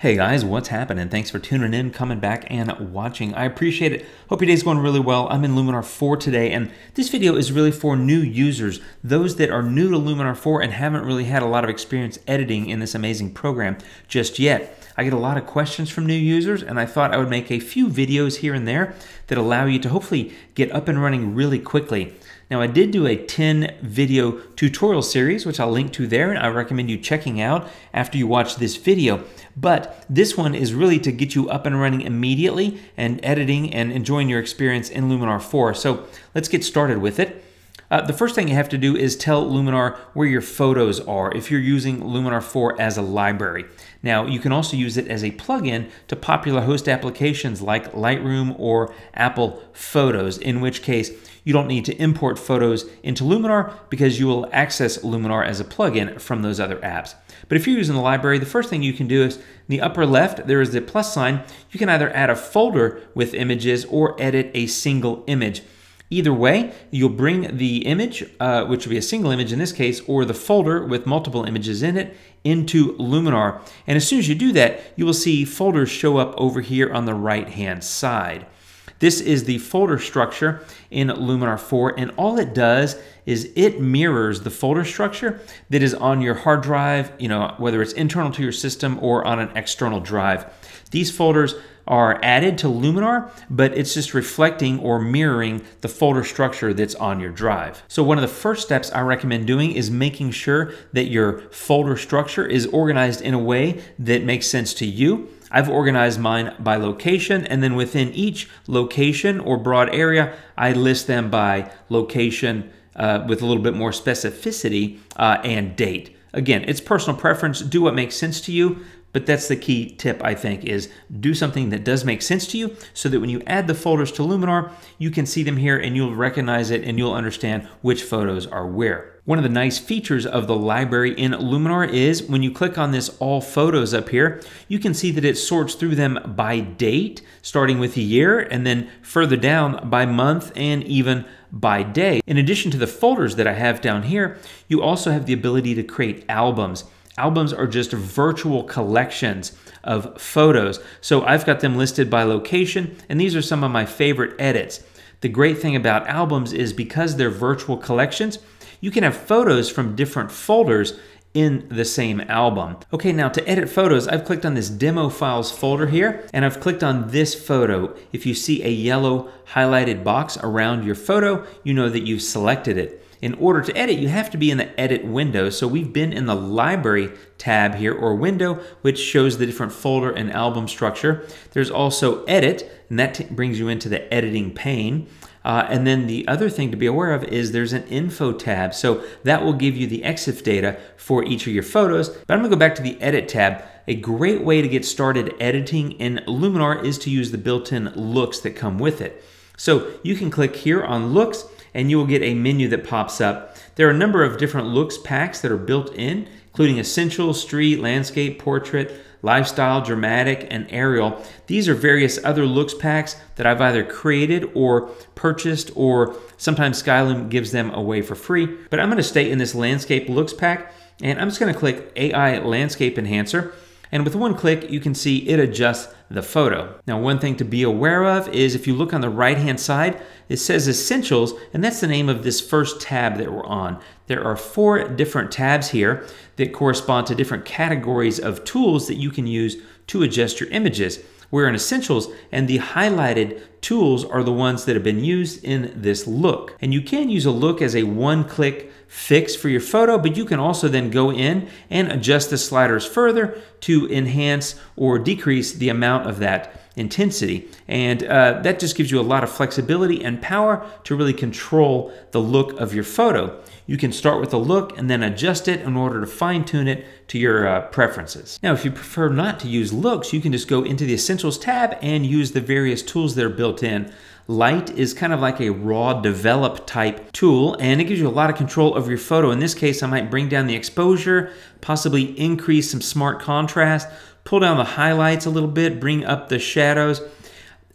Hey guys, what's happening? Thanks for tuning in, coming back, and watching. I appreciate it. Hope your day's going really well. I'm in Luminar 4 today, and this video is really for new users, those that are new to Luminar 4 and haven't really had a lot of experience editing in this amazing program just yet. I get a lot of questions from new users, and I thought I would make a few videos here and there that allow you to hopefully get up and running really quickly. Now I did do a 10 video tutorial series, which I'll link to there, and I recommend you checking out after you watch this video. But this one is really to get you up and running immediately and editing and enjoying your experience in Luminar 4. So let's get started with it. Uh, the first thing you have to do is tell Luminar where your photos are if you're using Luminar 4 as a library. Now, you can also use it as a plugin to popular host applications like Lightroom or Apple Photos, in which case you don't need to import photos into Luminar because you will access Luminar as a plugin from those other apps. But if you're using the library, the first thing you can do is in the upper left, there is the plus sign. You can either add a folder with images or edit a single image. Either way, you'll bring the image, uh, which will be a single image in this case, or the folder with multiple images in it, into Luminar. And as soon as you do that, you will see folders show up over here on the right-hand side. This is the folder structure in Luminar 4, and all it does is it mirrors the folder structure that is on your hard drive, you know, whether it's internal to your system or on an external drive. These folders are added to Luminar, but it's just reflecting or mirroring the folder structure that's on your drive. So one of the first steps I recommend doing is making sure that your folder structure is organized in a way that makes sense to you. I've organized mine by location, and then within each location or broad area, I list them by location uh, with a little bit more specificity uh, and date. Again, it's personal preference. Do what makes sense to you. But that's the key tip, I think, is do something that does make sense to you so that when you add the folders to Luminar, you can see them here and you'll recognize it and you'll understand which photos are where. One of the nice features of the library in Luminar is when you click on this all photos up here, you can see that it sorts through them by date, starting with the year, and then further down by month and even by day. In addition to the folders that I have down here, you also have the ability to create albums. Albums are just virtual collections of photos. So I've got them listed by location, and these are some of my favorite edits. The great thing about albums is because they're virtual collections, you can have photos from different folders in the same album. Okay, now to edit photos, I've clicked on this demo files folder here, and I've clicked on this photo. If you see a yellow highlighted box around your photo, you know that you've selected it. In order to edit, you have to be in the edit window. So we've been in the library tab here or window, which shows the different folder and album structure. There's also edit, and that brings you into the editing pane. Uh, and then the other thing to be aware of is there's an info tab. So that will give you the EXIF data for each of your photos. But I'm gonna go back to the edit tab. A great way to get started editing in Luminar is to use the built-in looks that come with it. So you can click here on looks and you will get a menu that pops up. There are a number of different looks packs that are built in, including essential, street, landscape, portrait, lifestyle, dramatic, and aerial. These are various other looks packs that I've either created or purchased, or sometimes Skylum gives them away for free. But I'm going to stay in this landscape looks pack, and I'm just going to click AI Landscape Enhancer. And with one click, you can see it adjusts the photo. Now, one thing to be aware of is if you look on the right-hand side, it says Essentials, and that's the name of this first tab that we're on. There are four different tabs here that correspond to different categories of tools that you can use to adjust your images. We're in Essentials, and the highlighted tools are the ones that have been used in this look. And you can use a look as a one-click fix for your photo, but you can also then go in and adjust the sliders further to enhance or decrease the amount of that intensity. And uh, that just gives you a lot of flexibility and power to really control the look of your photo. You can start with a look and then adjust it in order to fine tune it to your uh, preferences. Now, if you prefer not to use looks, you can just go into the Essentials tab and use the various tools that are built in. Light is kind of like a raw develop type tool and it gives you a lot of control over your photo. In this case, I might bring down the exposure, possibly increase some smart contrast, pull down the highlights a little bit, bring up the shadows.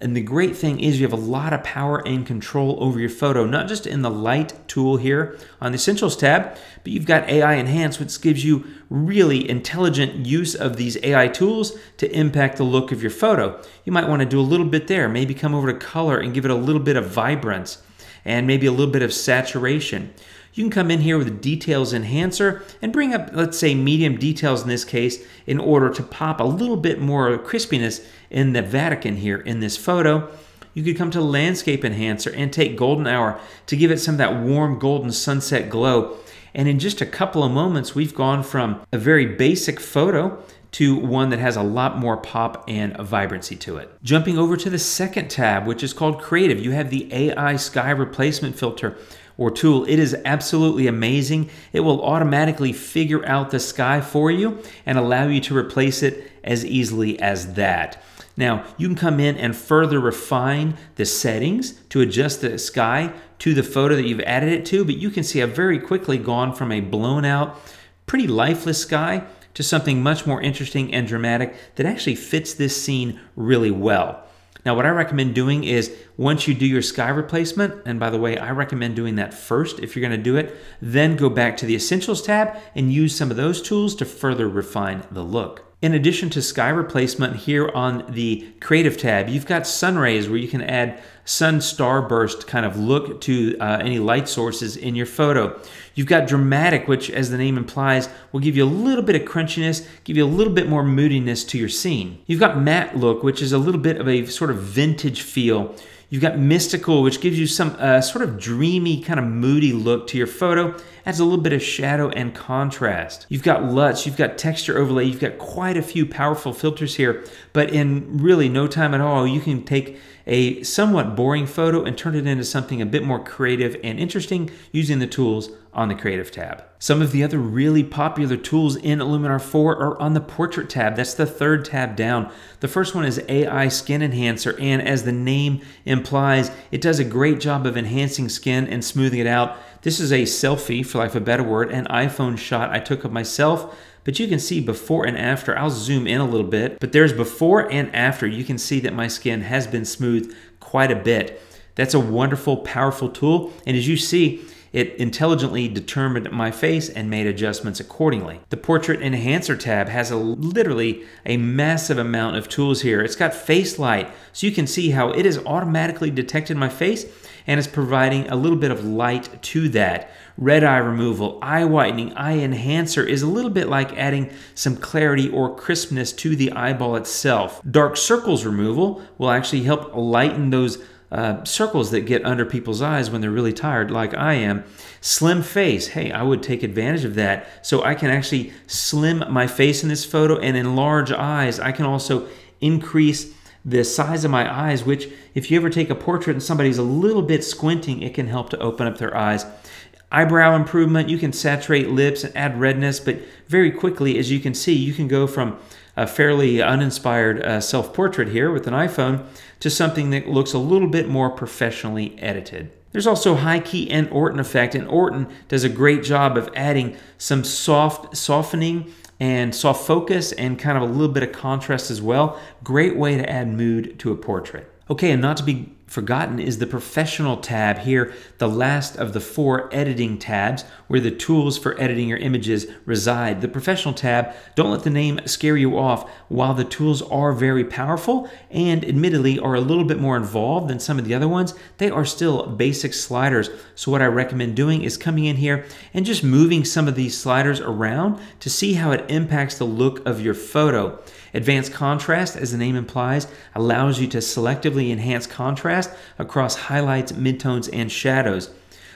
And the great thing is you have a lot of power and control over your photo, not just in the light tool here on the Essentials tab, but you've got AI Enhance, which gives you really intelligent use of these AI tools to impact the look of your photo. You might want to do a little bit there, maybe come over to color and give it a little bit of vibrance and maybe a little bit of saturation. You can come in here with details enhancer and bring up, let's say, medium details in this case in order to pop a little bit more crispiness in the Vatican here in this photo. You could come to landscape enhancer and take golden hour to give it some of that warm golden sunset glow. And in just a couple of moments, we've gone from a very basic photo to one that has a lot more pop and vibrancy to it. Jumping over to the second tab, which is called Creative, you have the AI Sky Replacement Filter or tool. It is absolutely amazing. It will automatically figure out the sky for you and allow you to replace it as easily as that. Now, you can come in and further refine the settings to adjust the sky to the photo that you've added it to, but you can see I've very quickly gone from a blown out, pretty lifeless sky to something much more interesting and dramatic that actually fits this scene really well. Now, what I recommend doing is once you do your sky replacement, and by the way, I recommend doing that first if you're gonna do it, then go back to the Essentials tab and use some of those tools to further refine the look. In addition to sky replacement here on the creative tab, you've got sun rays where you can add sun starburst kind of look to uh, any light sources in your photo. You've got dramatic, which as the name implies, will give you a little bit of crunchiness, give you a little bit more moodiness to your scene. You've got matte look, which is a little bit of a sort of vintage feel. You've got mystical, which gives you some uh, sort of dreamy, kind of moody look to your photo, adds a little bit of shadow and contrast. You've got LUTs, you've got texture overlay, you've got quite a few powerful filters here, but in really no time at all, you can take a somewhat boring photo and turn it into something a bit more creative and interesting using the tools on the Creative tab. Some of the other really popular tools in Luminar 4 are on the Portrait tab. That's the third tab down. The first one is AI Skin Enhancer, and as the name implies, it does a great job of enhancing skin and smoothing it out. This is a selfie, for lack of a better word, an iPhone shot I took of myself but you can see before and after. I'll zoom in a little bit, but there's before and after. You can see that my skin has been smoothed quite a bit. That's a wonderful, powerful tool. And as you see, it intelligently determined my face and made adjustments accordingly. The Portrait Enhancer tab has a literally a massive amount of tools here. It's got face light, so you can see how it has automatically detected my face and is providing a little bit of light to that. Red eye removal, eye whitening, eye enhancer is a little bit like adding some clarity or crispness to the eyeball itself. Dark circles removal will actually help lighten those uh, circles that get under people's eyes when they're really tired, like I am. Slim face, hey, I would take advantage of that. So I can actually slim my face in this photo and enlarge eyes. I can also increase the size of my eyes, which if you ever take a portrait and somebody's a little bit squinting, it can help to open up their eyes. Eyebrow improvement, you can saturate lips and add redness, but very quickly, as you can see, you can go from a fairly uninspired uh, self-portrait here with an iPhone to something that looks a little bit more professionally edited. There's also high key and Orton effect, and Orton does a great job of adding some soft softening and soft focus and kind of a little bit of contrast as well. Great way to add mood to a portrait. Okay, and not to be forgotten is the professional tab here, the last of the four editing tabs where the tools for editing your images reside. The professional tab, don't let the name scare you off. While the tools are very powerful and admittedly are a little bit more involved than some of the other ones, they are still basic sliders. So what I recommend doing is coming in here and just moving some of these sliders around to see how it impacts the look of your photo. Advanced contrast, as the name implies, allows you to selectively enhance contrast across highlights, midtones, and shadows.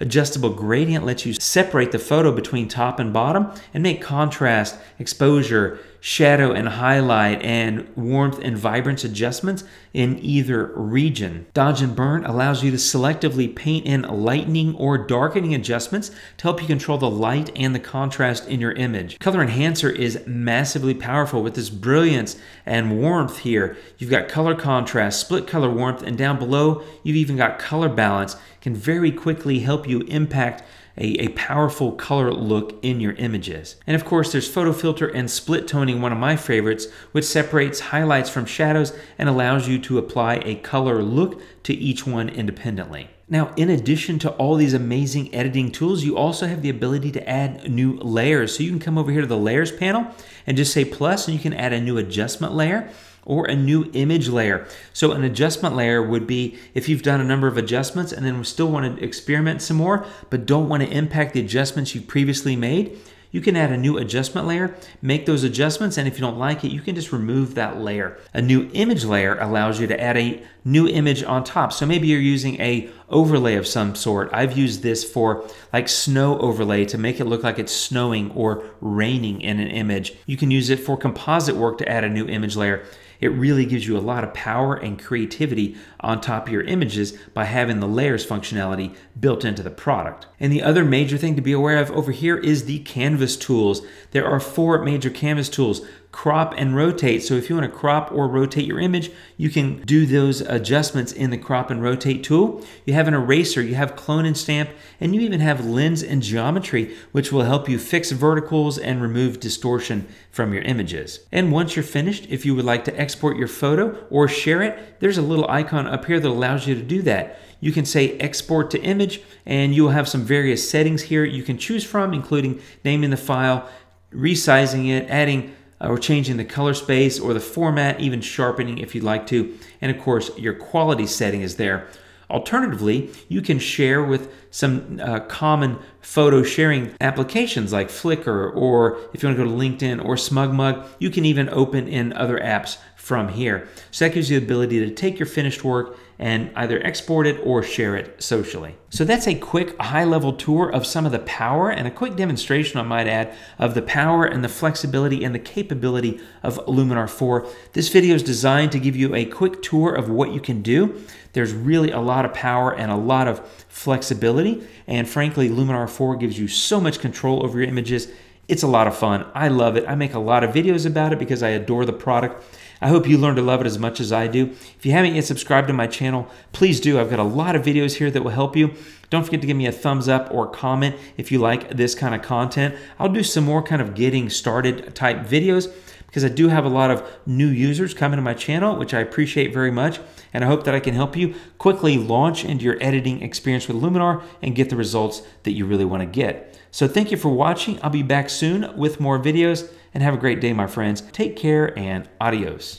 Adjustable gradient lets you separate the photo between top and bottom and make contrast, exposure, shadow and highlight, and warmth and vibrance adjustments in either region. Dodge and Burn allows you to selectively paint in lightening or darkening adjustments to help you control the light and the contrast in your image. Color Enhancer is massively powerful with this brilliance and warmth here. You've got color contrast, split color warmth, and down below you've even got color balance. Can very quickly help you impact a, a, powerful color look in your images. And of course, there's photo filter and split toning, one of my favorites, which separates highlights from shadows and allows you to apply a color look to each one independently. Now, in addition to all these amazing editing tools, you also have the ability to add new layers. So you can come over here to the layers panel and just say plus, and you can add a new adjustment layer or a new image layer. So an adjustment layer would be if you've done a number of adjustments and then still want to experiment some more, but don't want to impact the adjustments you previously made, you can add a new adjustment layer, make those adjustments, and if you don't like it, you can just remove that layer. A new image layer allows you to add a new image on top. So maybe you're using a overlay of some sort. I've used this for like snow overlay to make it look like it's snowing or raining in an image. You can use it for composite work to add a new image layer it really gives you a lot of power and creativity on top of your images by having the layers functionality built into the product. And the other major thing to be aware of over here is the canvas tools. There are four major canvas tools crop and rotate. So if you want to crop or rotate your image, you can do those adjustments in the crop and rotate tool. You have an eraser, you have clone and stamp, and you even have lens and geometry, which will help you fix verticals and remove distortion from your images. And once you're finished, if you would like to export your photo or share it, there's a little icon up here that allows you to do that. You can say export to image and you'll have some various settings here you can choose from, including naming the file, resizing it, adding or changing the color space or the format, even sharpening if you'd like to. And of course, your quality setting is there. Alternatively, you can share with some uh, common photo sharing applications like Flickr, or if you want to go to LinkedIn or SmugMug, you can even open in other apps from here. So that gives you the ability to take your finished work and either export it or share it socially. So that's a quick high level tour of some of the power and a quick demonstration, I might add, of the power and the flexibility and the capability of Luminar 4. This video is designed to give you a quick tour of what you can do. There's really a lot of power and a lot of flexibility. And frankly, Luminar 4 gives you so much control over your images. It's a lot of fun. I love it. I make a lot of videos about it because I adore the product. I hope you learn to love it as much as I do. If you haven't yet subscribed to my channel, please do. I've got a lot of videos here that will help you. Don't forget to give me a thumbs up or comment if you like this kind of content. I'll do some more kind of getting started type videos because I do have a lot of new users coming to my channel, which I appreciate very much. And I hope that I can help you quickly launch into your editing experience with Luminar and get the results that you really want to get. So thank you for watching. I'll be back soon with more videos and have a great day, my friends. Take care and adios.